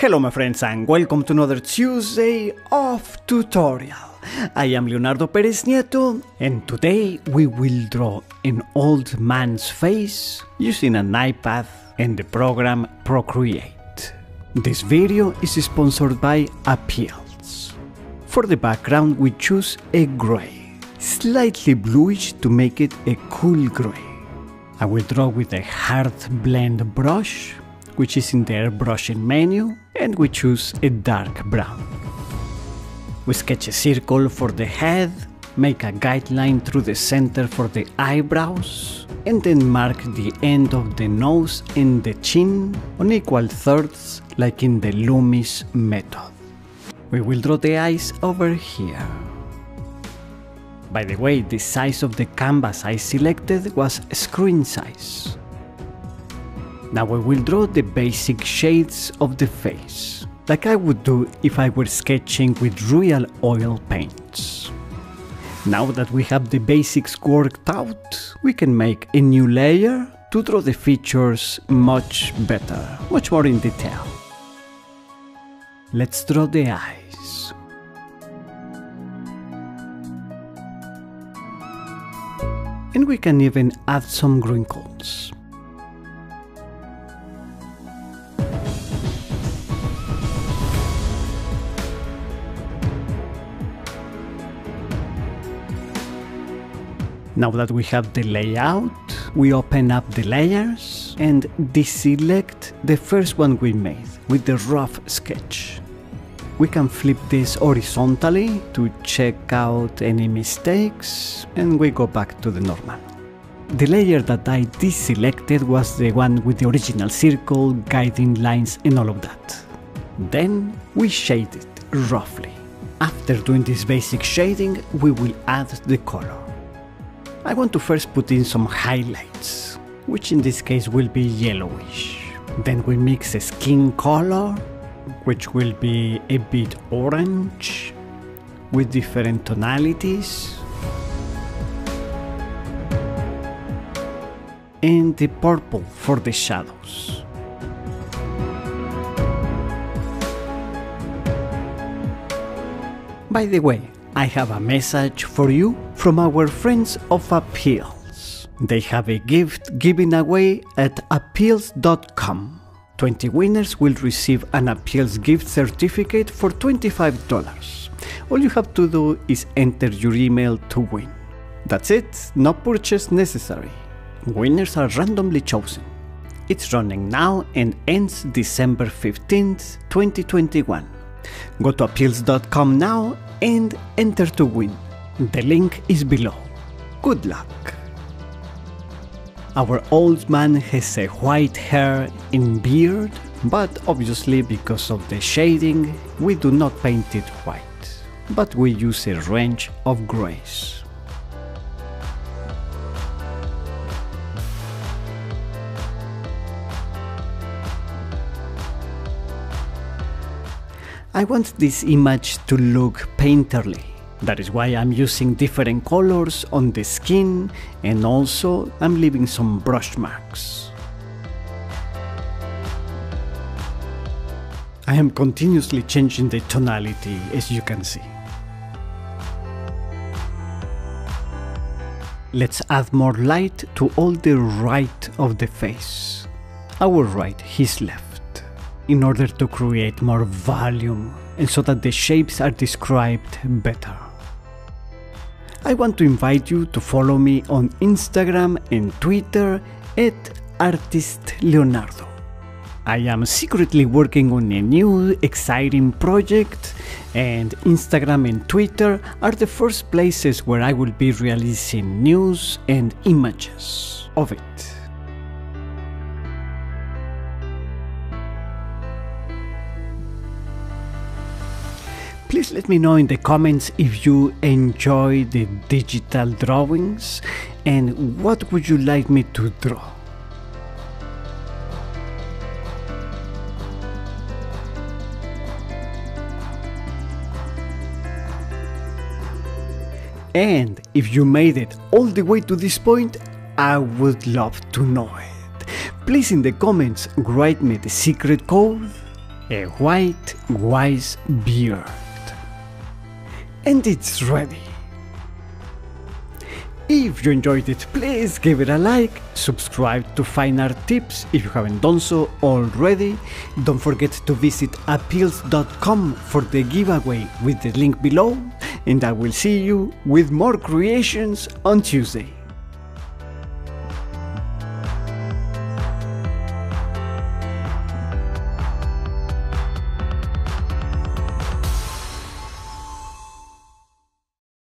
Hello my friends and welcome to another Tuesday of tutorial. I am Leonardo Pereznieto and today we will draw an old man's face using an iPad and the program Procreate. This video is sponsored by APEALZ. For the background we choose a grey, slightly bluish to make it a cool grey. I will draw with a hard blend brush which is in the airbrushing menu, and we choose a dark brown. We sketch a circle for the head, make a guideline through the center for the eyebrows, and then mark the end of the nose and the chin on equal thirds like in the Loomis method. We will draw the eyes over here. By the way, the size of the canvas I selected was screen size. Now I will draw the basic shades of the face, like I would do if I were sketching with real oil paints. Now that we have the basics worked out, we can make a new layer to draw the features much better, much more in detail. Let's draw the eyes. And we can even add some wrinkles. Now that we have the layout, we open up the layers and deselect the first one we made with the rough sketch. We can flip this horizontally to check out any mistakes and we go back to the normal. The layer that I deselected was the one with the original circle, guiding lines and all of that. Then we shade it roughly. After doing this basic shading, we will add the color. I want to first put in some highlights, which in this case will be yellowish. Then we mix a skin color, which will be a bit orange, with different tonalities. And the purple for the shadows. By the way, I have a message for you from our friends of APEALZ. They have a gift giving away at apealz.com. 20 winners will receive an APEALZ gift certificate for $25. All you have to do is enter your email to win. That's it, no purchase necessary. Winners are randomly chosen. It's running now and ends December 15th, 2021. Go to apealz.com now and enter to win. The link is below. Good luck. Our old man has a white hair and beard, but obviously because of the shading, we do not paint it white, but we use a range of grays. I want this image to look painterly. That is why I'm using different colors on the skin and also I'm leaving some brush marks. I am continuously changing the tonality as you can see. Let's add more light to all the right of the face. Our right, his left in order to create more volume and so that the shapes are described better. I want to invite you to follow me on Instagram and Twitter at Artist Leonardo. I am secretly working on a new exciting project, and Instagram and Twitter are the first places where I will be releasing news and images of it. Please let me know in the comments if you enjoy the digital drawings and what would you like me to draw. And if you made it all the way to this point, I would love to know it. Please in the comments write me the secret code a white, wise beard. And it's ready. If you enjoyed it, please give it a like, subscribe to Fine Art Tips if you haven't done so already. Don't forget to visit apealz.com for the giveaway with the link below, and I will see you with more creations on Tuesday.